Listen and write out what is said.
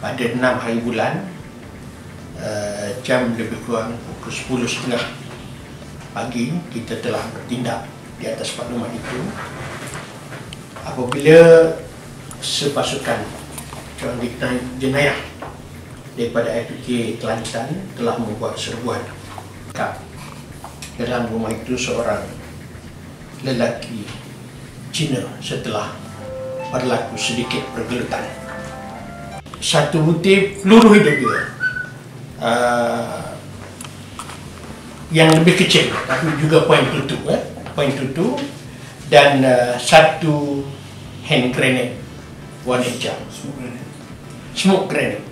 pada 6 hari bulan uh, jam lebih kurang pukul 10.30 pagi kita telah bertindak di atas maklumat itu apabila sepasukan dikenai jenayah daripada IPK Kelantan telah membuat serbuan dalam rumah itu seorang lelaki Cina setelah berlaku sedikit pergelutan. Satu butir peluru hidup dia. Uh, yang lebih kecil tapi juga poin tutu eh? poin tutu dan uh, satu hand grenade warna hijau Semua granat. smoke grenade